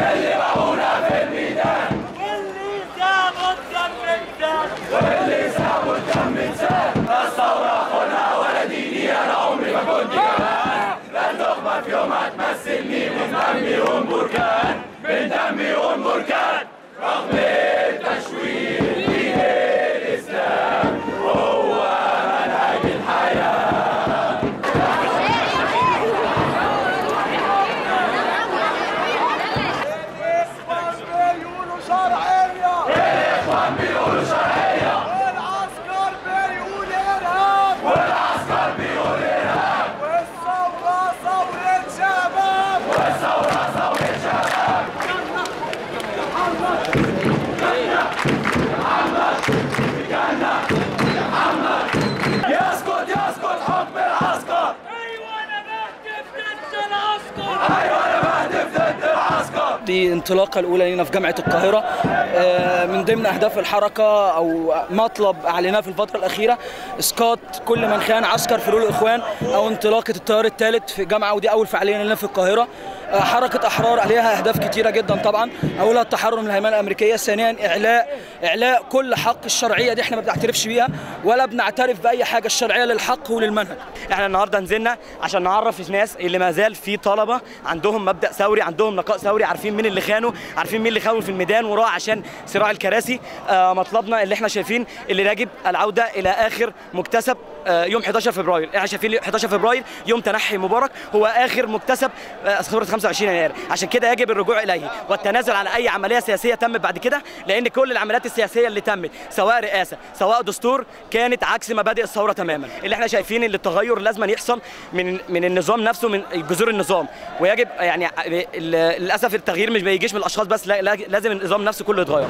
واللي باعونا في الميدان واللي سابوا الدم انسان واللي سابوا الدم انسان الثورة خلنا ولا ديني أنا عمري ما كنت كمان لا تغمر في يوم هتمثلني وفي همي دي انطلاقة الأولى لينا في جامعة القاهرة. آه، من ضمن أهداف الحركة أو مطلب أعلناه في الفترة الأخيرة إسقاط كل من خان عسكر فلول الإخوان أو انطلاقة التيار الثالث في الجامعة ودي أول فعالية لنا في القاهرة. آه، حركة أحرار عليها أهداف كتيرة جدا طبعا. أولها التحرر من الهيمنة الأمريكية ثانيا إعلاء إعلاء كل حق الشرعية دي إحنا ما بنعترفش بيها ولا بنعترف بأي حاجة الشرعية للحق وللمنهج. إحنا النهارده نزلنا عشان نعرف الناس اللي ما زال في طلبة عندهم مبدأ ثوري عندهم نقاء ثوري عارفين مين اللي خانوا عارفين مين اللي خانوا في الميدان وراء عشان صراع الكراسي. آه مطلبنا اللي إحنا شايفين اللي يجب العودة إلى آخر مكتسب. يوم 11 فبراير. إحنا شايفين 11 فبراير يوم تنحي مبارك هو آخر مكتسب آه ثوره 25 يناير. عشان كده يجب الرجوع إليه والتنازل عن أي عملية سياسية تمت بعد كده لأن كل العمليات السياسية اللي تمت سواء رئاسة سواء دستور كانت عكس مبادئ الثورة تماما. اللي إحنا شايفين إن التغير لازم يحصل من من النظام نفسه من جذور النظام. ويجب يعني للأسف التغيير مش بيجيش من الأشخاص بس لا- لازم النظام نفسه كله يتغير.